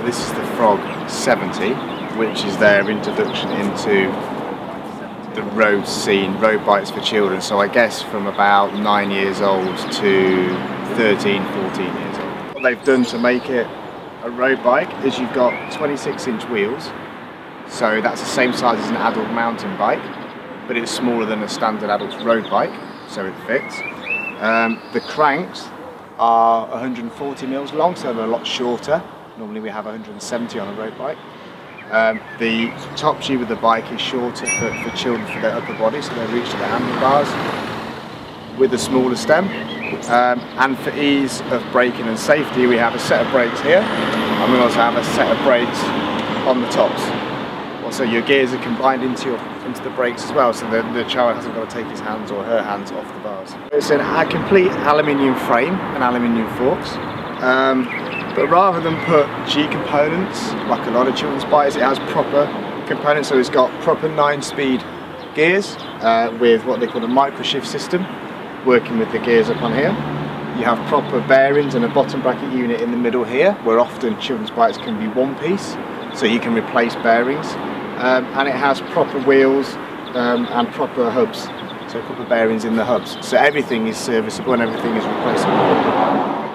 So this is the Frog 70, which is their introduction into the road scene, road bikes for children. So I guess from about nine years old to 13, 14 years old. What they've done to make it a road bike is you've got 26 inch wheels. So that's the same size as an adult mountain bike, but it's smaller than a standard adult road bike, so it fits. Um, the cranks are 140 mils long, so they're a lot shorter. Normally we have 170 on a road bike. Um, the top tube of the bike is shorter for, for children for their upper body, so they reach to the handlebars with a smaller stem. Um, and for ease of braking and safety, we have a set of brakes here, and we also have a set of brakes on the tops. Also, your gears are combined into your into the brakes as well, so the, the child hasn't got to take his hands or her hands off the bars. It's a complete aluminium frame and aluminium forks. Um, but rather than put G components, like a lot of children's bikes, it has proper components. So it's got proper nine speed gears uh, with what they call a microSHIFT system, working with the gears up on here. You have proper bearings and a bottom bracket unit in the middle here, where often children's bikes can be one piece, so you can replace bearings. Um, and it has proper wheels um, and proper hubs, so proper bearings in the hubs. So everything is serviceable and everything is replaceable.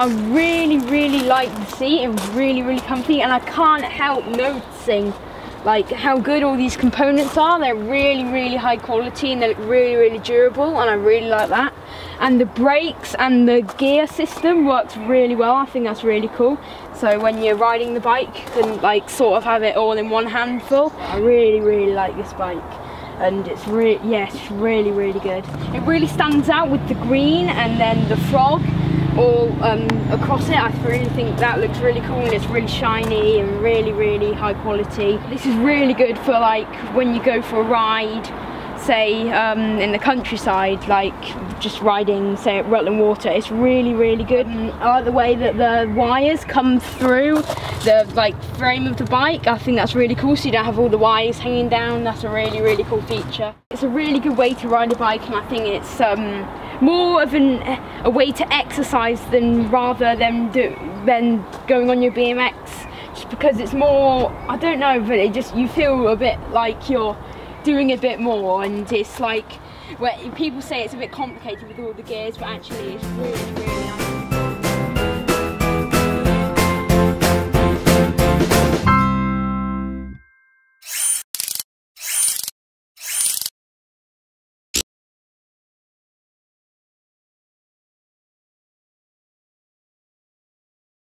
I really, really like the seat. Was really, really comfy and I can't help noticing like how good all these components are. They're really, really high quality and they look really, really durable and I really like that. And the brakes and the gear system works really well. I think that's really cool. So when you're riding the bike, you can like sort of have it all in one handful. I really, really like this bike and it's really, yes, really, really good. It really stands out with the green and then the frog all um, across it. I really think that looks really cool and it's really shiny and really, really high quality. This is really good for like when you go for a ride, say um, in the countryside, like just riding, say at Rutland Water. It's really, really good. And I like the way that the wires come through the like frame of the bike. I think that's really cool. So you don't have all the wires hanging down. That's a really, really cool feature. It's a really good way to ride a bike and I think it's um, more of an, a way to exercise than rather than do, than going on your BMX just because it's more I don't know but it just you feel a bit like you're doing a bit more and it's like where people say it's a bit complicated with all the gears but actually it's really really nice